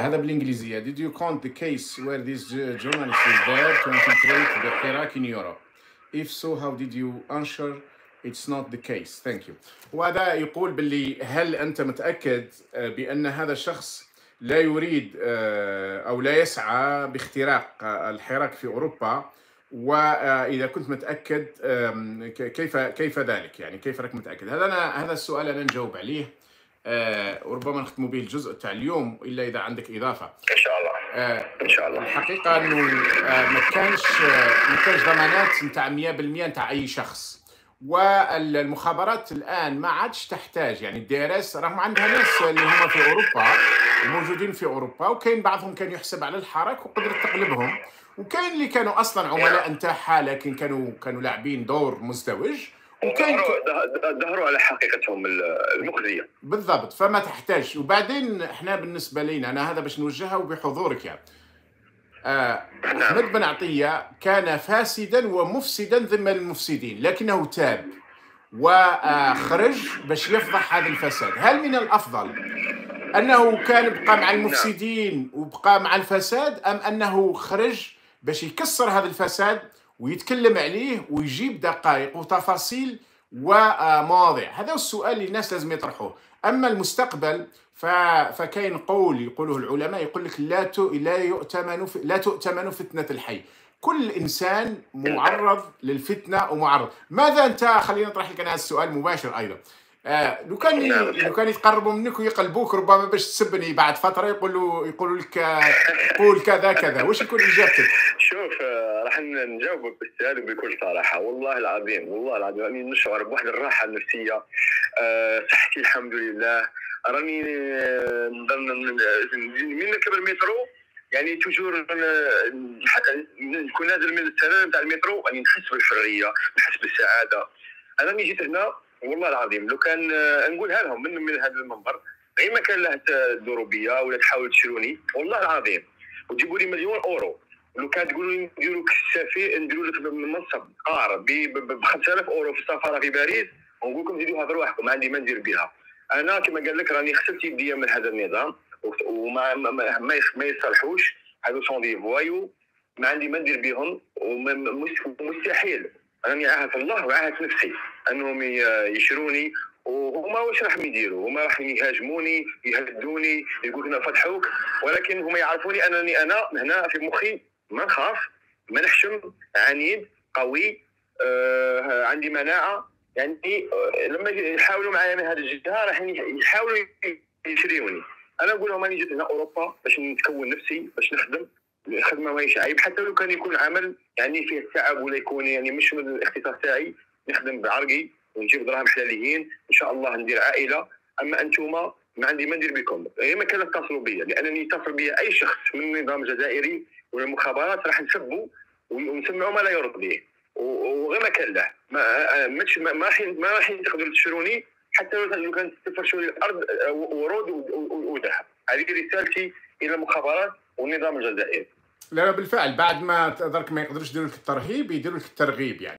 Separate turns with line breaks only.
هذا بالإنجليزية. Did you count the case where this uh, journalist is there to infiltrate the Iraq in Europe? If so how did you answer? It's not the case. Thank you. وهذا يقول باللي هل أنت متأكد آه، بأن هذا الشخص لا يريد آه، أو لا يسعى باختراق الحراك في أوروبا؟ وإذا كنت متأكد ك- كيف كيف ذلك يعني؟ كيف راك متأكد؟ هذا أنا هذا السؤال أنا نجاوب عليه. آه، وربما نختم به الجزء تاع اليوم إلا إذا عندك إضافة.
إن شاء الله.
آه،
إن شاء الله.
الحقيقة إنه آه، ما كانش آه، ما كانش ضمانات نتاع 100% نتاع أي شخص. والمخابرات الآن ما عادش تحتاج. يعني ال DRS راهم عندها ناس اللي هم في أوروبا وموجودين في أوروبا وكاين بعضهم كان يحسب على الحراك وقدرت تقلبهم. وكاين اللي كانوا أصلا عملاء نتاعها لكن كانوا كانوا لاعبين دور مزدوج. وكاين
ظهروا على حقيقتهم المخزيه
بالضبط فما تحتاج. وبعدين إحنا بالنسبة لنا أنا هذا باش نوجهه بحضورك يعني. آه، أحمد بن عطية كان فاسدا ومفسدا ذم المفسدين لكنه تاب وخرج باش يفضح هذا الفساد. هل من الأفضل أنه كان بقى مع المفسدين وبقى مع الفساد أم أنه خرج باش يكسر هذا الفساد ويتكلم عليه ويجيب دقائق وتفاصيل ومواضيع هذا هو السؤال اللي الناس لازم يطرحوه أما المستقبل. فكاين قول يقوله العلماء يقول لك لا. لا يؤتمن. لا تؤتمن فتنة الحي كل إنسان معرض للفتنة ومعرض ماذا أنت خلينا نطرح لك أنا السؤال مباشر أيضا آه لو كان ي... لو كان يتقربوا منك ويقلبوك ربما باش تسبني بعد فترة يقولوا يقولوا لك قول كذا كذا. واش يكون إجابتك؟
شوف آه، راح نجاوبك بالسؤال بكل صراحة. والله العظيم والله العظيم راني نشعر بواحد الراحة النفسية. آه، صحتي الحمد لله. راني آه، نضل من نركب المترو يعني توجور نكون نازل من السلام تاع المترو راني نحس بالحرية نحس بالسعادة. أنا راني جيت هنا والله العظيم لو كان آه، نقولها لهم من من هذا المنبر غير ما كان له تدوروا بيا ولا تحاولوا تشروني والله العظيم. وتجيبوا لي مليون أورو. لو كان تقولوا لي نديروا السفير نديروا لك منصب قار ب 5000 أورو في السفارة في باريس ونقول لكم زيدوها برواحكم ما عندي ما ندير بها. أنا كما قال لك راني خسرت يدي من هذا النظام وما ما, ما, ما يصلحوش هذو sont des voyous ما عندي ما ندير بهم ومستحيل راني عاهدت الله وعاهدت نفسي أنهم يشروني وهما واش راح يديروا؟ هما راح يهاجموني يهدوني يقول لنا فتحوك ولكن هما يعرفوني أنني أنا هنا في مخي ما نخاف ما نحشم عنيد قوي آه عندي مناعة. يعني آه لما يحاولوا معايا من هذه الجهة راح يحاولوا يشريوني. أنا نقول لهم راني جيت هنا أوروبا باش نتكون نفسي باش نخدم. الخدمة ماهيش عيب. حتى لو كان يكون عمل يعني فيه تعب ولا يكون يعني مش من الاختصاص تاعي نخدم بعرقي ونجيب دراهم حلاليين. إن شاء الله ندير عائلة. أما أنتم ما عندي ما ندير بكم. غير ما كان تتصلوا بيا. لأنني يتصل بيا أي شخص من النظام الجزائري ولا المخابرات راح نسبوا ونسمعوا ما لا يرضيه وغير ما كان له. ما ما راح ما راح تقدروا تشروني حتى لو كانت تفرشوا لي الأرض آه، ورود وذهب هذه رسالتي إلى المخابرات والنظام الجزائري.
لا بالفعل بعد ما درك ما يقدروش يديروا لك الترهيب يديروا لك الترغيب يعني.